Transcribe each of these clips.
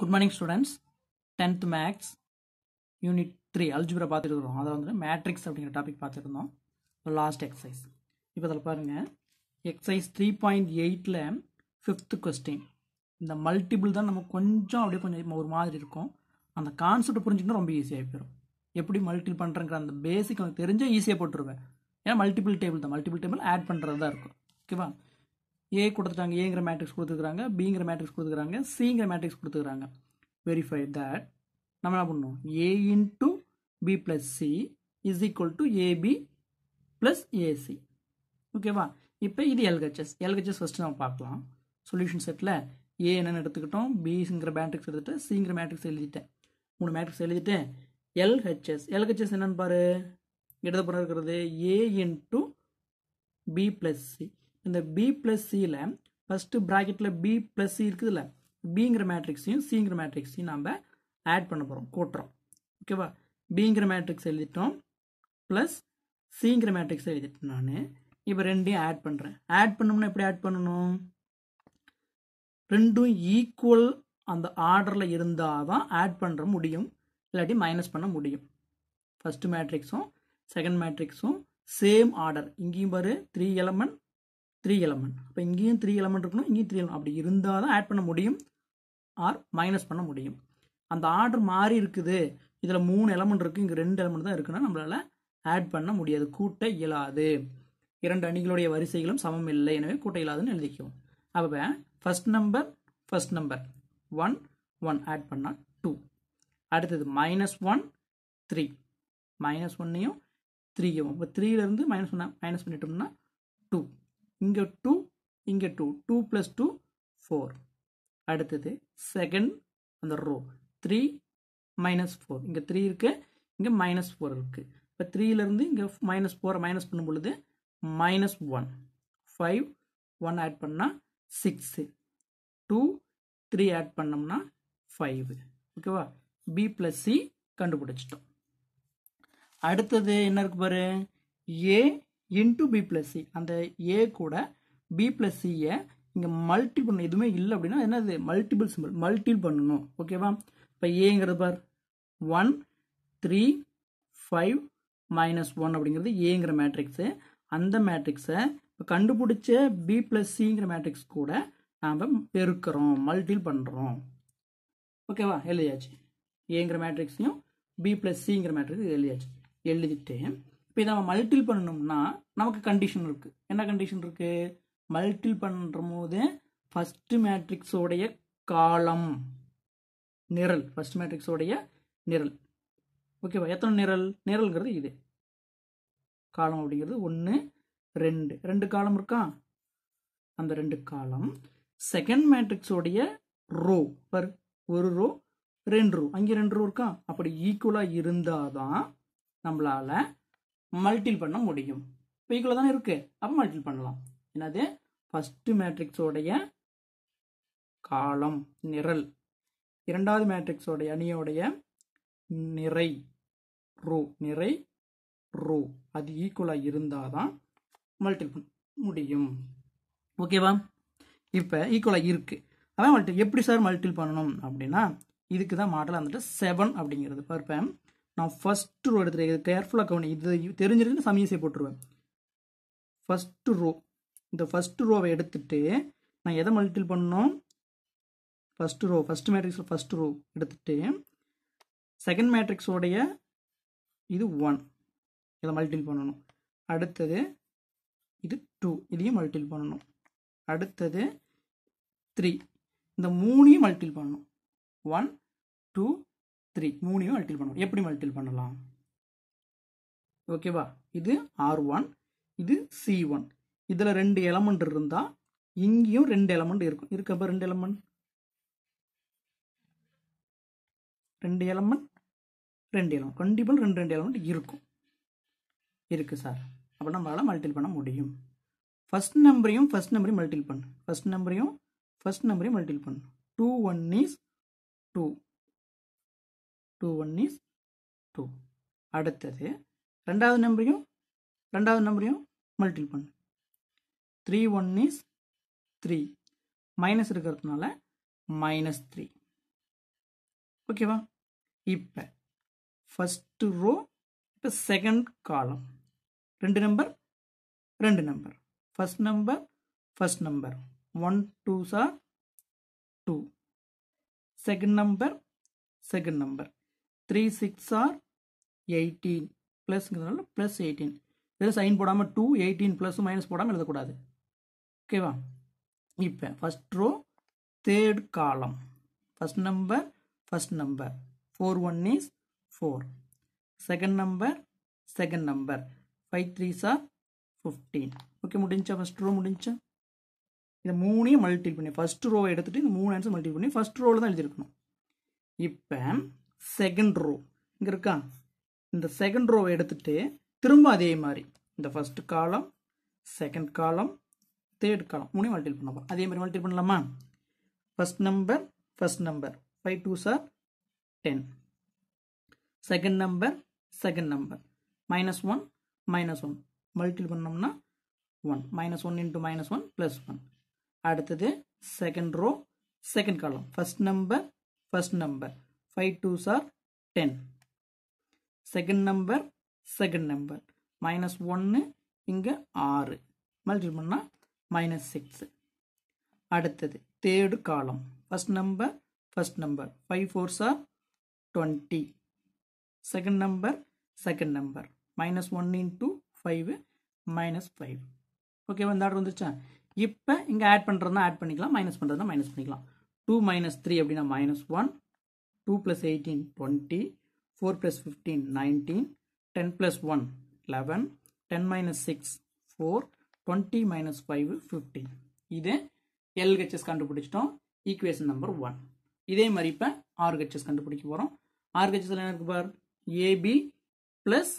Good morning students tenth maths unit three algebra பார்த்துட்டு இருக்கோம் அதை வந்து மேட்ரிக்ஸ் அப்படிங்கிற டாபிக் பார்த்துருந்தோம் லாஸ்ட் எக்ஸசைஸ் இப்போ அதில் பாருங்கள் எக்ஸசைஸ் த்ரீ பாயிண்ட் எயிட்டில் ஃபிஃப்த்து கொஸ்டின் இந்த மல்டிபிள் தான் நமக்கு கொஞ்சம் அப்படியே கொஞ்சம் ஒரு மாதிரி இருக்கும். அந்த கான்செப்ட் புரிஞ்சுக்கிட்டா ரொம்ப ஈஸியாக போயிடும். எப்படி மல்டிபிள் பண்ணுறங்கிற அந்த பேசிக் எனக்கு தெரிஞ்சால் ஈஸியாக போட்டுருவேன். ஏன்னா மல்டிபிள் டேபிள் தான். மல்டிபிள் டேபிள் ஆட் பண்ணுறது தான் இருக்கும். ஓகேவா ஏ கொடுத்துட்டாங்க ஏங்கிற மேட்ரிக்ஸ் கொடுத்துருக்குறாங்க பிங்கிற மேட்ரிக்ஸ் கொடுத்துருக்காங்க சிங்கிற மேட்ரிக்ஸ் கொடுத்துருக்காங்க வெரிஃபை தட் நம்ம என்ன பண்ணணும்? A into B plus C is equal to AB plus AC ஓகேவா இப்போ இது எல்ஹெச்எஸ் எல்ஹெச்எஸ் ஃபஸ்ட்டு நம்ம பார்க்கலாம். சொல்யூஷன் செட்டில் ஏ என்னென்னு எடுத்துக்கிட்டோம். பிங்கிற மேட்ரிக்ஸ் எடுத்துகிட்டு சிங்கிற மேட்ரிக்ஸ் எழுதிட்டேன். மூணு மேட்ரிக்ஸ் எழுதிட்டேன். எல்ஹெச்எஸ் எல்ஹெச்எஸ் என்னென்னு பாரு. இடதுபுறம் இருக்கிறது A into B plus C இந்த பி ப்ளஸ் சியில் ஃபஸ்ட்டு ப்ராக்கெட்டில் பி ப்ளஸ் சி இருக்குதுல்ல? பிங்கிற மேட்ரிக்ஸையும் சிங்கிற மேட்ரிக்ஸையும் நம்ம ஆட் பண்ண போகிறோம் கூட்டுறோம். ஓகேவா பிங்கிற மேட்ரிக்ஸ் எழுதிட்டோம் ப்ளஸ் சிங்கிற மேட்ரிக்ஸ் எழுதிட்டேன் நான். இப்போ ரெண்டையும் ஆட் பண்ணுறேன் ஆட் பண்ணோம்னா எப்படி ஆட் பண்ணணும்? ரெண்டும் ஈக்குவல் அந்த ஆர்டரில் இருந்தால் தான் ஆட் பண்ணுற முடியும். இல்லாட்டி மைனஸ் பண்ண முடியும். ஃபஸ்ட்டு மேட்ரிக்ஸும் செகண்ட் மேட்ரிக்ஸும் சேம் ஆர்டர் இங்கேயும் பாரு த்ரீ எலமெண்ட் த்ரீ எலமெண்ட் அப்போ இங்கேயும் த்ரீ எலமெண்ட் இருக்கணும் இங்கேயும் த்ரீ அப்படி இருந்தால் தான் ஆட் பண்ண முடியும் ஆர் மைனஸ் பண்ண முடியும். அந்த ஆர்டர் மாறி இருக்குது. இதில் மூணு எலமெண்ட் இருக்குது இங்கே ரெண்டு எலமெண்ட் தான் இருக்குன்னா நம்மளால் ஆட் பண்ண முடியாது. கூட்ட இயலாது. இரண்டு அணிகளுடைய வரிசைகளும் சமம் இல்லை. எனவே கூட்ட இயலாதுன்னு எழுதிக்குவோம். அப்போ first number first number one one add பண்ணால் டூ அடுத்தது மைனஸ் ஒன் த்ரீ மைனஸ் ஒன்னையும் த்ரீயும் இப்போ த்ரீலேருந்து மைனஸ் ஒன் மைனஸ் பண்ணிட்டோம்னா டூ இங்கே டூ இங்கே two two plus two four அடுத்தது செகண்ட் அந்த ரோ த்ரீ மைனஸ் ஃபோர் இங்கே த்ரீ இருக்குது இங்கே மைனஸ் ஃபோர் இருக்குது இப்போ த்ரீலேருந்து இங்கே மைனஸ் ஃபோரை மைனஸ் பண்ணும் பொழுது minus one five one add பண்ணால் சிக்ஸு டூ த்ரீ ஆட் பண்ணோம்னா ஃபைவ் ஓகேவா பி ப்ளஸ் சி கண்டுபிடிச்சிட்டோம். அடுத்தது என்ன இருக்கு பாரு? A into B plus C அந்த ஏ கூட பி ப்ளஸ் சியை இங்கே மல்டி பண்ண எதுவுமே இல்லை அப்படின்னா என்னது மல்டிபிள் சிம்பிள் மல்டிபிள் பண்ணணும். ஓகேவா இப்போ ஏங்கிறது பார். One three five minus one அப்படிங்கிறது ஏங்கிற மேட்ரிக்ஸு அந்த மேட்ரிக்ஸை இப்போ கண்டுபிடிச்ச பி ப்ளஸ் சிங்கிற மேட்ரிக்ஸ் கூட நாம் பெருக்கிறோம். மல்டிபிள் பண்ணுறோம் ஓகேவா எழுதியாச்சு. ஏங்கிற மேட்ரிக்ஸையும் பி ப்ளஸ் சிங்கிற மேட்ரிக்ஸ் எழுதியாச்சு. எழுதிட்டு இப்போ இதை நம்ம மல்டிபிள் பண்ணணும்னா நமக்கு கண்டிஷன் இருக்குது என்ன கண்டிஷன் இருக்குது மல்டிபிள் பண்ணுற போது ஃபஸ்ட்டு மேட்ரிக்ஸோடைய காலம் நிரல். ஃபஸ்ட் மேட்ரிக்ஸோடைய நிரல். ஓகேவா எத்தனை நிரல்? நிரல்ங்கிறது இது. காலம் அப்படிங்கிறது ஒன்று ரெண்டு. ரெண்டு காலம் இருக்கா? அந்த ரெண்டு காலம் செகண்ட் மேட்ரிக்ஸோடைய ரோ பர் ஒரு ரோ ரெண்டு ரோ அங்கே ரெண்டு ரோ இருக்கா? அப்படி ஈக்குவலாக இருந்தால் தான் நம்மளால் மல்டில் பண்ண முடியும். இப்போ ஈக்குவலாக தானே இருக்குது அப்போ மல்டில் பண்ணலாம். என்னது? ஃபஸ்ட்டு மேட்ரிக்ஸோடைய காலம் நிரல். இரண்டாவது மேட்ரிக்ஸோடைய அணியோடைய நிறை ரூ. நிறை ரூ. அது ஈக்குவலாக இருந்தால் தான் மல்டில் பண்ண முடியும். ஓகேவா இப்போ ஈக்குவலாக இருக்குது அதான் மல்டி எப்படி சார் மல்டில் பண்ணணும் அப்படின்னா இதுக்கு தான் மாடல் வந்துட்டு செவன் அப்படிங்கிறது. பார்ப்பேன். நான் ஃபர்ஸ்ட் ரோ எடுத்துருக்கேன் இது கேர்ஃபுல்லாக கவனி இது தெரிஞ்சிருந்து சமீசை போட்டுருவேன். ஃபஸ்ட்டு ரோ இந்த ஃபஸ்ட்டு ரோவை எடுத்துட்டு நான் எதை மல்டிபிள் பண்ணணும்? ஃபஸ்ட்டு ரோ ஃபஸ்ட்டு மேட்ரிக்ஸில் ஃபஸ்ட்டு ரோ எடுத்துட்டு செகண்ட் மேட்ரிக்ஸோடைய இது ஒன் இதை மல்டிபிள் பண்ணணும். அடுத்தது இது டூ இதையும் மல்டிபிள் பண்ணணும். அடுத்தது த்ரீ இந்த மூணையும் மல்டிபிள் பண்ணணும். ஒன் டூ த்ரீ மூணையும் மல்டிபிள் பண்ணணும். எப்படி மல்டிபிள் பண்ணலாம்? ஓகேவா? இது ஆர் ஒன் இது சி ஒன் இதில் ரெண்டு எலமெண்ட் இருந்தால் இங்கேயும் ரெண்டு எலமெண்ட் இருக்கும். இருக்கப்போ ரெண்டு எலமெண்ட் ரெண்டு எலமெண்ட் ரெண்டு எலமெண்ட் கண்டிப்பாக ரெண்டு ரெண்டு எலமெண்ட் இருக்கும். இருக்குது சார் அப்போ நம்மளால் மல்டிபிள் பண்ண முடியும். ஃபஸ்ட் நம்பரையும் ஃபஸ்ட் நம்பரையும் மல்டிபிள் பண்ணு. ஃபஸ்ட் நம்பரையும் ஃபஸ்ட் நம்பரையும் மல்டிபிள் பண்ணு. Two one is two two one is two அடுத்தது ரெண்டாவது நம்பரையும் ரெண்டாவது நம்பரையும் மல்டிபிள் பண்ணு. Three one is three minus இருக்கிறதுனால மைனஸ் த்ரீ ஓகேவா இப்போ ஃபஸ்ட்டு ரோ இப்போ செகண்ட் காலம் ரெண்டு நம்பர் ரெண்டு number first number first number one twos are two second number second number three six are eighteen ப்ளஸ்ங்கிறதுனால plus eighteen இதில் sign போடாமல் two eighteen plus minus போடாமல் எழுதக்கூடாது. ஓகேவா இப்போ first row third column first number first number four one is four second number second number five threes are fifteen okay முடிஞ்சா first row முடிஞ்சா? இதை மூணையும் மல்டி பண்ணி ஃபஸ்ட் ரோவை எடுத்துகிட்டு இந்த மூணு ஆன்சர் மல்டி பண்ணி ஃபஸ்ட் ரோவில் தான் எழுதியிருக்கணும். இப்போ செகண்ட் ரோ இங்கே இருக்கா? இந்த செகண்ட் ரோவை எடுத்துட்டு திரும்ப அதே மாதிரி. இந்த first column second column third column மூணையும் மல்டி பண்ணலாம் அதே மாதிரி மல்டிபிள் பண்ணலாமா? First number first number five twos are ten second number second number minus one minus one multiple பண்ணோம்னா one minus one into minus one plus one அடுத்தது second row second column first number first number five twos are ten second number second number minus ஒன்று இங்கே ஆறு. Multiple பண்ணா minus six அடுத்தது third column First number first number five fours are twenty second number second number minus one into five minus five ஓகேவா இந்த order வந்துருச்சா? இப்போ இங்கே ஆட் பண்ணுறதுனா ஆட் பண்ணிக்கலாம். மைனஸ் பண்ணுறதுனா மைனஸ் பண்ணிக்கலாம். டூ மைனஸ் த்ரீ அப்படின்னா minus one two plus eighteen twenty four plus fifteen nineteen ten plus one eleven ten minus six four twenty minus five fifteen இது எல்ஹெச்எஸ் கண்டுபிடிச்சிட்டோம். ஈக்குவேஷன் நம்பர் ஒன் இதே மாதிரி இப்போ RHS கண்டுபிடிக்க போகிறோம் ஆர்ஹெச்எஸ்ல என்ன இருக்கு பார்? AB plus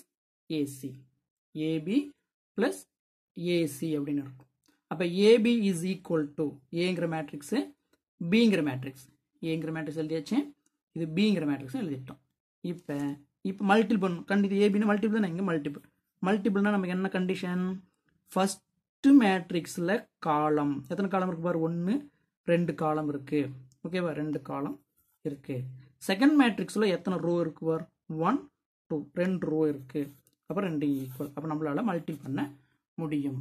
AC AB plus AC அப்படின்னு இருக்கும். அப்போ ஏபி இஸ் ஈக்குவல் டு ஏங்கிற மேட்ரிக்ஸு பிங்கிற மேட்ரிக்ஸ் ஏங்கிற மேட்ரிக்ஸ் எழுதியாச்சு. இது பிங்கிற மேட்ரிக்ஸ் எழுதிட்டோம். இப்போ இப்போ மல்டிபிள் பண்ணும் கண்டிப்பாக ஏபின்னு மல்டிபிள் தான்? இங்கே மல்டிபிள் மல்டிபிள்னா நமக்கு என்ன கண்டிஷன் ஃபஸ்ட்டு மேட்ரிக்ஸில் காலம் எத்தனை காலம் இருக்கு பாரு? ஒன்று ரெண்டு காலம் இருக்குது ஓகேவா ரெண்டு காலம் இருக்குது செகண்ட் மேட்ரிக்ஸில் எத்தனை ரோ இருக்கு பார்? ஒன் டூ ரெண்டு ரோ இருக்குது அப்போ ரெண்டு ஈக்குவல் அப்போ நம்மளால் மல்டிபிள் பண்ண முடியும்.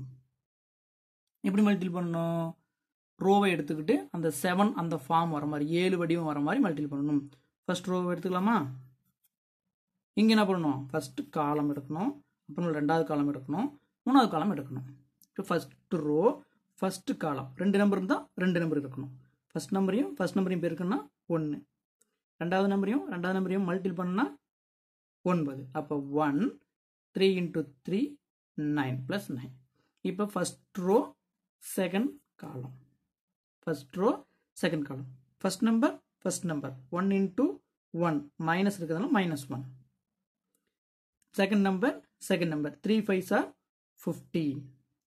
எப்படி மல்டிபிள் பண்ணணும்? ரோவை எடுத்துக்கிட்டு அந்த செவன் அந்த ஃபார்ம் வர மாதிரி ஏழு வடிவம் வர மாதிரி மல்டிபிள் பண்ணணும். ஃபர்ஸ்ட் ரோவை எடுத்துக்கலாமா? இங்கே என்ன பண்ணணும்? ஃபர்ஸ்ட் காலம் எடுக்கணும். அப்புறம் ரெண்டாவது காலம் எடுக்கணும். மூணாவது காலம் எடுக்கணும். ஃபர்ஸ்ட் ரோ ஃபஸ்ட்டு காலம் ரெண்டு நம்பர் இருந்தால் ரெண்டு நம்பர் இருக்கணும் ஃபர்ஸ்ட் நம்பரையும் ஃபர்ஸ்ட் நம்பரையும் பேருக்குன்னா ஒன்று ரெண்டாவது நம்பரையும் ரெண்டாவது நம்பரையும் மல்டிபிள் பண்ணால் ஒன்பது. அப்போ one three into three nine plus nine இப்போ first row second column first row second column first number first number one into one minus இருக்கிறதுனால minus one second number second number three fives are fifteen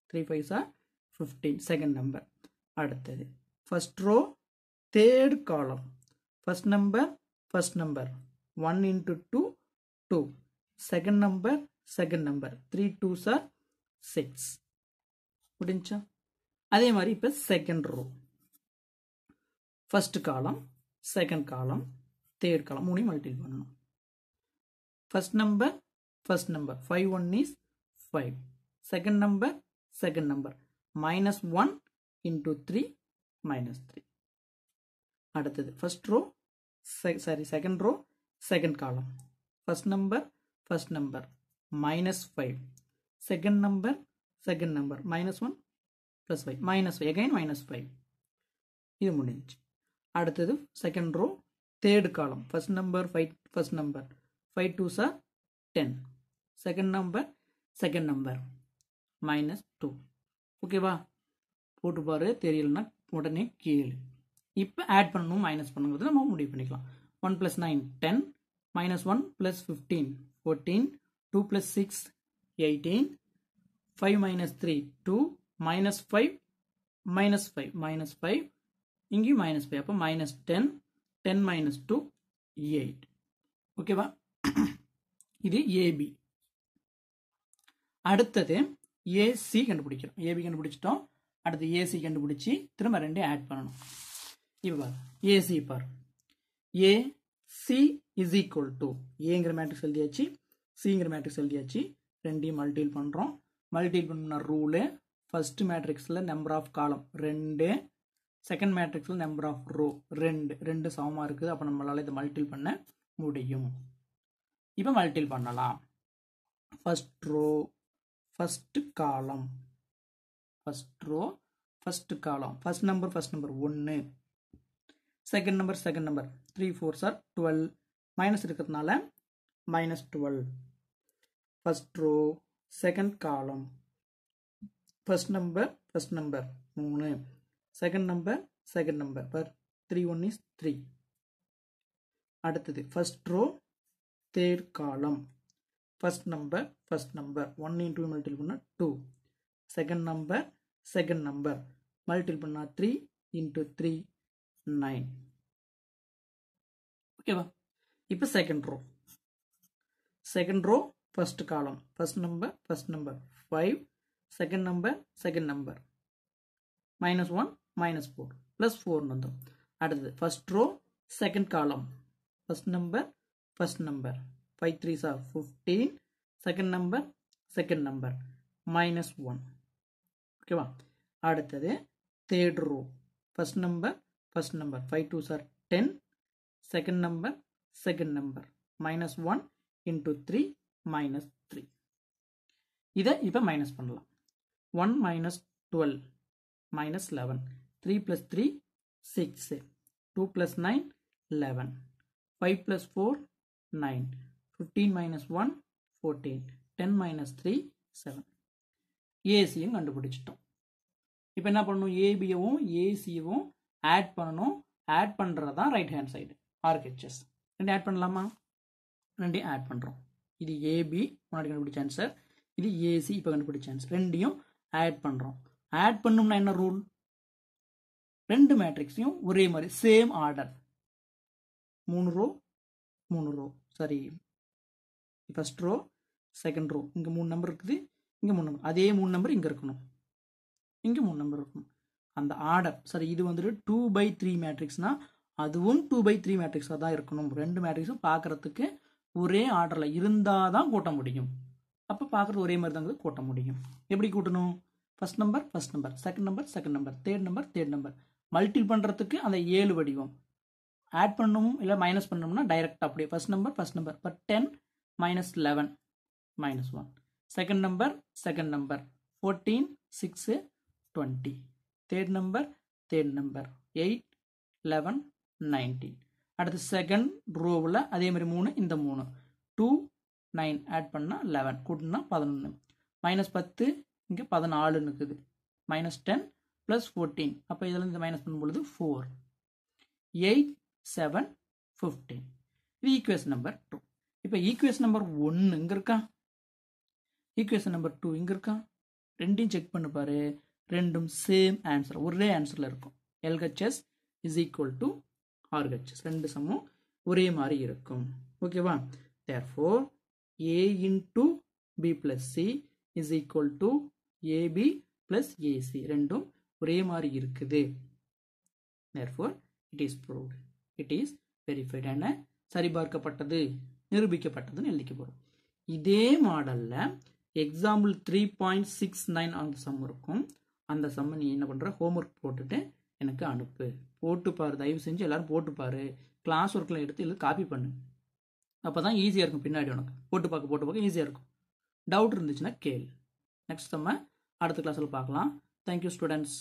three fives are fifteen second number அடுத்தது. First row third column first number first number one into two two second number second number three twos are six முடிஞ்சா? அதே மாதிரி இப்போ second row first column second column third column மூணையும் multiple பண்ணணும். First number first number five one is five second number second number minus one into three minus three அடுத்தது first row sorry second row second column first number first number minus five second number second number minus one plus five minus five again minus five இது முடிஞ்சு அடுத்தது second row third column first number five first number five two are ten second number second number minus two ஓகேவா போட்டு பாரு தெரியலன்னா உடனே கேளு. இப்போ ஆட் பண்ணணும் மைனஸ் பண்ணுங்கிறது நம்ம முடிவு பண்ணிக்கலாம். One plus nine ten minus one plus fifteen fourteen two plus six eighteen five minus three two minus five minus five minus five இங்கேயும் மைனஸ் ஃபைவ் அப்போ minus ten ten minus two eight ஓகேவா இது AB அடுத்தது AC கண்டுபிடிக்கிறோம். AB கண்டுபிடிச்சிட்டோம். அடுத்து AC கண்டுபிடிச்சி திரும்ப ரெண்டையும் ஆட் பண்ணணும். இப்போ பாரு. AC bar. A C is equal to ஏங்கிற மேட்ரிக்ஸ் எழுதியாச்சு. சிங்கிற மேட்ரிக்ஸ் எழுதியாச்சு. ரெண்டையும் மல்டிபிள் பண்ணுறோம் மல்டிபிள் பண்ண ரூலு ஃபர்ஸ்ட் மேட்ரிக்ஸில் நம்பர் ஆஃப் காலம் ரெண்டு செகண்ட் மேட்ரிக்ஸில் நம்பர் ஆஃப் ரோ ரெண்டு ரெண்டு சமமாக இருக்குது. அப்போ நம்மளால் இதை மல்டிபிள் பண்ண முடியும். இப்போ மல்டிபிள் பண்ணலாம். First row first column first row first column first number first number ஒன்று second number second number three fours are twelve minus இருக்கிறதுனால minus twelve first row second column first number first number மூணு. Second number second number per three one is three அடுத்தது first row third column first number first number one in two multiple பண்ணால் two second number second number multiple பண்ணால் three into three nine ஓகேவா இப்போ second row second row first column first number first number five second number second number minus one minus four plus ஃபோர்னு வந்தோம். அடுத்தது first row second column first number first number five threes are fifteen second number second number minus one ஓகேவா அடுத்தது third row first number first number five twos are ten second number second number minus one into three minus three இதை இப்போ minus பண்ணலாம். One minus twelve minus eleven three plus three six two plus nine eleven five plus four nine fifteen minus one fourteen ten minus three seven ஏசியும் கண்டுபிடிச்சிட்டோம். இப்போ என்ன பண்ணணும்? ஏபியவும் ஏசியவும் add பண்ணணும். Add பண்ணுறது தான் ரைட் ஹேண்ட் சைடு ஆர்கெச்சஸ் ரெண்டு add பண்ணலாமா? ரெண்டையும் ஆட் பண்ணுறோம் இது ஏபி முன்னாடி கண்டுபிடிச்ச ஆன்சர் இது ஏசி இப்போ கண்டுபிடிச்ச ஆன்சர் ரெண்டையும் ஆட் பண்ணுறோம் ஆட் பண்ணோம்னா என்ன ரூல் ரெண்டு மேட்ரிக்ஸையும் ஒரே மாதிரி சேம் ஆர்டர் மூணு ரோ மூணு row sorry. First row second row இங்கே மூணு நம்பர் இருக்குது இங்கே மூணு நம்பர் அதே மூணு நம்பர் இங்கே இருக்கணும். இங்கே மூணு நம்பர் இருக்கணும். அந்த ஆர்டர் சரி இது வந்துட்டு டூ பை த்ரீ மேட்ரிக்ஸ்னால் அதுவும் டூ பை த்ரீ மேட்ரிக்ஸாக தான் இருக்கணும். ரெண்டு மேட்ரிக்ஸும் பார்க்குறதுக்கு ஒரே ஆர்டரில் இருந்தால் தான் கூட்ட முடியும். அப்போ பார்க்குறது ஒரே மாதிரி தான் கூட்ட முடியும். எப்படி கூட்டணும்? First number first number second number second number third number third number multiple பண்ணுறதுக்கு அந்த ஏழு வடிவம். ஆட் பண்ணணும் இல்லை மைனஸ் பண்ணணும்னா டைரெக்டாக அப்படியே ஃபர்ஸ்ட் நம்பர் ஃபர்ஸ்ட் நம்பர் இப்போ ten minus eleven minus one second number second number fourteen six twenty third number third number eight eleven nineteen அடுத்து செகண்ட் ரோவில் அதே மாதிரி மூணு இந்த மூணு. டூ நைன் ஆட் பண்ணால் லெவன் கூட்டினா பதினொன்று மைனஸ் பத்து இங்கே பதினாலுன்னு இருக்குது. மைனஸ் டென் ப்ளஸ் ஃபோர்டீன் அப்போ இதில் இந்த மைனஸ் பண்ணும்பொழுது ஃபோர் எயிட் செவன் ஃபிஃப்டீன் இது ஈக்குவேஷன் நம்பர் டூ இப்போ ஈக்குவேஷன் நம்பர் ஒன்று இங்கே இருக்கா? ஈக்குவேஷன் நம்பர் டூ இங்கே இருக்கா? ரெண்டையும் செக் பண்ணி பாரு. ரெண்டும் சேம் ஆன்சர் ஒரே ஆன்சரில் இருக்கும். LHS is equal to RHS ரெண்டு சமம் ஒரே மாதிரி இருக்கும். ஓகேவா therefore A into B plus C is equal to AB plus AC ரெண்டும் ஒரே மாதிரி இருக்குது. Therefore it is proved it is verified என சரிபார்க்கப்பட்டது நிரூபிக்கப்பட்டதுன்னு எழுதிக்க போகிறோம் இதே மாடலில் example three point six nine அந்த சம் இருக்கும். அந்த சம்மை நீ என்ன பண்ணுற ஹோம்ஒர்க் போட்டுட்டு எனக்கு அனுப்பு. போட்டு பாரு தயவு செஞ்சு எல்லாரும் போட்டு பாரு. கிளாஸ் ஒர்க்கில் எடுத்து இல்லை காப்பி பண்ணு. அப்போ தான் ஈஸியாக இருக்கும் பின்னாடி உனக்கு. போட்டு பார்க்க போட்டு பார்க்க ஈஸியாக இருக்கும். டவுட் இருந்துச்சுன்னா கேள். நெக்ஸ்ட் நம்ம அடுத்த கிளாஸில் பார்க்கலாம். Thank you students